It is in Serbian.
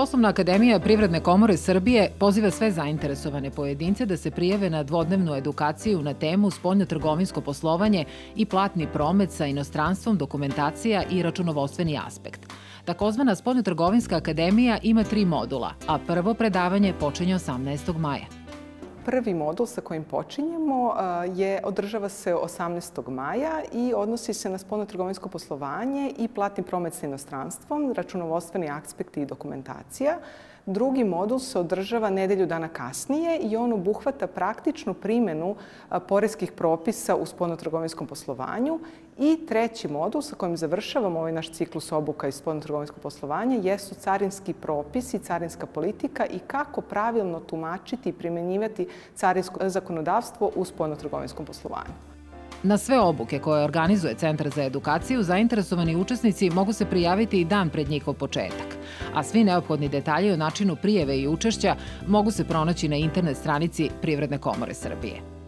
Poslovna akademija Privredne komore Srbije poziva sve zainteresovane pojedince da se prijeve na dvodnevnu edukaciju na temu spoljno-trgovinsko poslovanje i platni promet sa inostranstvom, dokumentacija i računovodstveni aspekt. Takozvana spoljno-trgovinska akademija ima tri modula, a prvo predavanje počinje 18. maja. Prvi modul sa kojim počinjemo je, održava se 18. maja i odnosi se na spolno-trgovinsko poslovanje i platni promet sa inostranstvom, računovodstveni aspekti i dokumentacija. Drugi modul se održava nedelju dana kasnije i on obuhvata praktičnu primenu poreskih propisa u spoljno-trgovinskom poslovanju I treći modul sa kojim završavamo ovaj naš ciklus obuka iz spoljno-trgovinskog poslovanja jesu carinski propisi, carinska politika i kako pravilno tumačiti i primenjivati carinsko zakonodavstvo u spoljno-trgovinskom poslovanju. Na sve obuke koje organizuje Centar za edukaciju, zainteresovani učesnici mogu se prijaviti i dan pred njihov početak, a svi neophodni detalji o načinu prijeve i učešća mogu se pronaći na internet stranici Privredne komore Srbije.